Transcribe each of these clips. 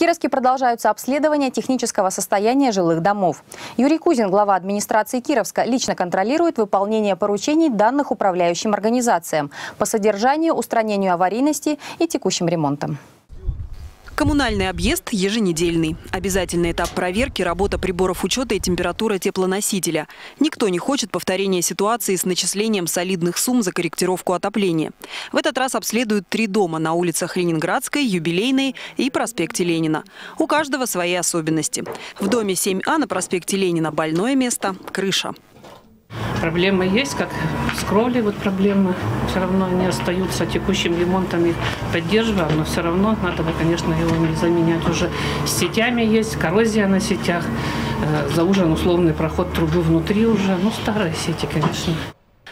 Кировске продолжаются обследования технического состояния жилых домов. Юрий Кузин, глава администрации Кировска, лично контролирует выполнение поручений данных управляющим организациям по содержанию, устранению аварийности и текущим ремонтам. Коммунальный объезд еженедельный. Обязательный этап проверки – работа приборов учета и температура теплоносителя. Никто не хочет повторения ситуации с начислением солидных сумм за корректировку отопления. В этот раз обследуют три дома на улицах Ленинградской, Юбилейной и проспекте Ленина. У каждого свои особенности. В доме 7А на проспекте Ленина больное место – крыша. Проблемы есть, как с кровлей вот проблемы. Все равно они остаются текущим ремонтом их поддерживаем, но все равно надо бы, конечно, его заменять уже. С сетями есть, коррозия на сетях, э, заужен условный проход трубы внутри уже. Ну, старые сети, конечно.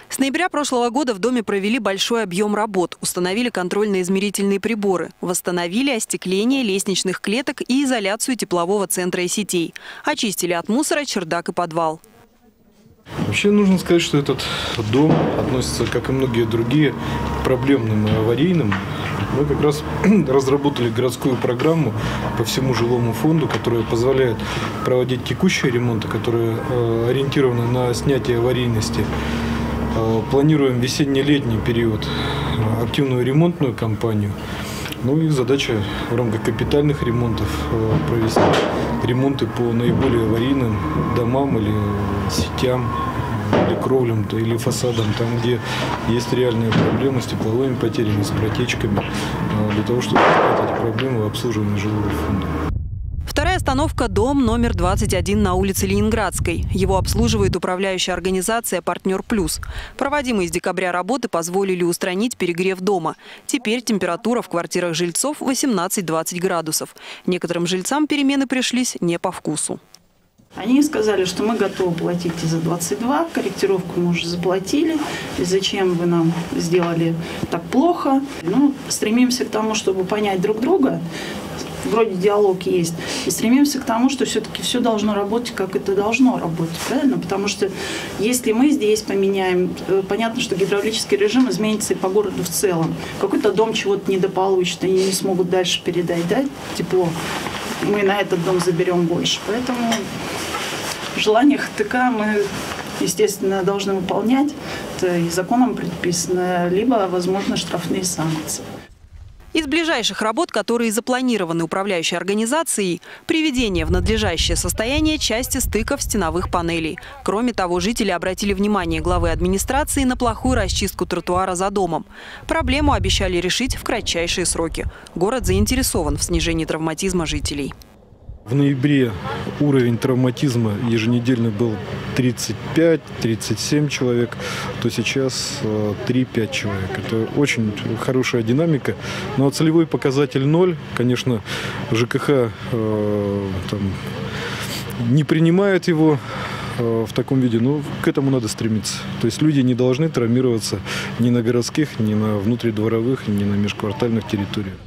С ноября прошлого года в доме провели большой объем работ. Установили контрольно-измерительные приборы. Восстановили остекление лестничных клеток и изоляцию теплового центра и сетей. Очистили от мусора чердак и подвал. Вообще нужно сказать, что этот дом относится, как и многие другие, к проблемным и аварийным. Мы как раз разработали городскую программу по всему жилому фонду, которая позволяет проводить текущие ремонты, которые э, ориентированы на снятие аварийности. Э, планируем весенне-летний период э, активную ремонтную кампанию. Ну и задача в рамках капитальных ремонтов провести ремонты по наиболее аварийным домам или сетям или кровлям, или фасадам, там, где есть реальные проблемы с тепловыми потерями, с протечками, а, для того, чтобы эти проблемы в обслуживании жилого фонда. Остановка – дом номер 21 на улице Ленинградской. Его обслуживает управляющая организация «Партнер Плюс». Проводимые с декабря работы позволили устранить перегрев дома. Теперь температура в квартирах жильцов 18-20 градусов. Некоторым жильцам перемены пришлись не по вкусу. Они сказали, что мы готовы платить и за 22, корректировку мы уже заплатили, и зачем вы нам сделали так плохо. Ну, стремимся к тому, чтобы понять друг друга, вроде диалог есть, и стремимся к тому, что все-таки все должно работать, как это должно работать, правильно? Потому что если мы здесь поменяем, э, понятно, что гидравлический режим изменится и по городу в целом. Какой-то дом чего-то недополучит, они не смогут дальше передать да, тепло. Мы на этот дом заберем больше. Поэтому желание ХТК мы, естественно, должны выполнять. Это и законом предписано, либо, возможно, штрафные санкции. Из ближайших работ, которые запланированы управляющей организацией, приведение в надлежащее состояние части стыков стеновых панелей. Кроме того, жители обратили внимание главы администрации на плохую расчистку тротуара за домом. Проблему обещали решить в кратчайшие сроки. Город заинтересован в снижении травматизма жителей. В ноябре уровень травматизма еженедельно был 35-37 человек, то сейчас 3-5 э, человек. Это очень хорошая динамика. Но целевой показатель 0, конечно, ЖКХ э, там, не принимает его э, в таком виде, но к этому надо стремиться. То есть люди не должны травмироваться ни на городских, ни на внутридворовых, ни на межквартальных территориях.